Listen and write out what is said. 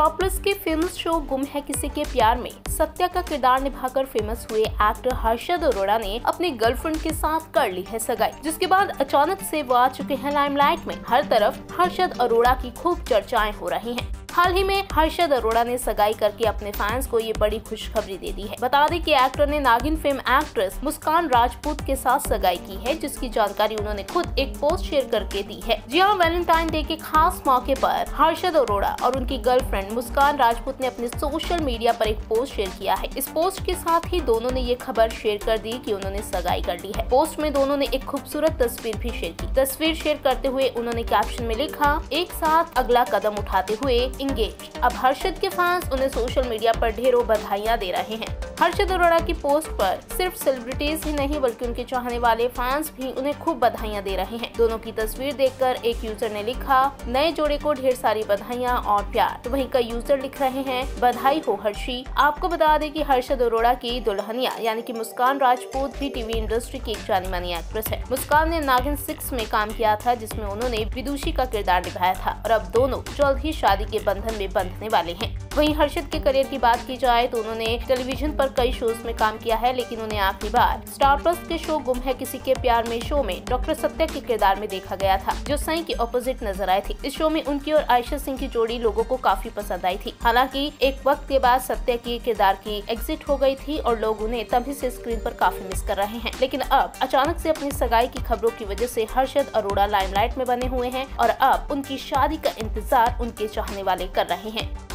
Star Plus के famous show गुम है किसी के प्यार में। सत्या का किरदार निभाकर फ़ेमस हुए एक्टर हर्षद अरोड़ा ने अपनी गर्लफ्रेंड के साथ कर ली है सगाई, जिसके बाद अचानक से वो आ चुके हैं लाइमलाइट में। हर तरफ़ हर्षद अरोड़ा की खूब चर्चाएँ हो रही हैं। हाल ही में हर्षद अरोड़ा ने सगाई करके अपने फैंस को ये बड़ी खुशखबरी दे दी है। बता दें कि एक्टर ने नागिन फ़िल्म एक्ट्रेस मुस्कान राजपूत के साथ सगाई की है, जिसकी जानकारी उन्होंने खुद एक पोस्ट शेयर करके दी है। जी हाँ वैलेंटाइन डे के खास मौके पर हर्षद अरोड़ा और उनकी गर्लफ्रेंड मुस्कान राजपूत ने अपने सोशल मीडिया पर एक पोस्ट शेयर किया है। इस पोस्ट के साथ ही दोनों ने ये खबर शेयर कर दी की उन्होंने सगाई कर ली है। पोस्ट में दोनों ने एक खूबसूरत तस्वीर भी शेयर की। तस्वीर शेयर करते हुए उन्होंने कैप्शन में लिखा, एक साथ अगला कदम उठाते हुए इंगेज अब हर्षद के फैंस उन्हें सोशल मीडिया पर ढेरों बधाइयाँ दे रहे हैं। हर्षद अरोड़ा की पोस्ट पर सिर्फ़ सेलिब्रिटीज ही नहीं, बल्कि उनके चाहने वाले फैंस भी उन्हें खूब बधाइयाँ दे रहे हैं। दोनों की तस्वीर देखकर एक यूज़र ने लिखा, नए जोड़े को ढेर सारी बधाइयाँ और प्यार। तो वहीं कई यूज़र लिख रहे हैं, बधाई हो हर्षी। आपको बता दें कि हर्षद अरोड़ा की दुल्हनिया, यानी कि मुस्कान राजपूत, भी टीवी इंडस्ट्री की एक जानी मानी एक्ट्रेस है। मुस्कान ने नागिन सिक्स में काम किया था, जिसमें उन्होंने विदुषी का किरदार निभाया था और अब दोनों जल्द ही शादी के बंधन में बंधने वाले हैं। वहीं हर्षद के करियर की बात की जाए तो उन्होंने टेलीविज़न कई शोज़ में काम किया है, लेकिन उन्हें आखिरी बार। स्टार प्लस के शो गुम है किसी के प्यार में शो में डॉक्टर सत्या के किरदार में देखा गया था, जो सई के ऑपोजिट नज़र आए थे। इस शो में उनकी और आयशा सिंह की जोड़ी लोगों को काफ़ी पसंद आई थी। हालाँकि, एक वक्त के बाद सत्या की किरदार की एग्जिट हो गई थी और लोग उन्हें तभी से स्क्रीन पर काफ़ी मिस कर रहे हैं। लेकिन अब, अचानक से अपनी सगाई की खबरों की वजह से हर्षद अरोड़ा लाइमलाइट में बने हुए हैं और अब उनकी शादी का इंतज़ार उनके चाहने वाले कर रहे हैं।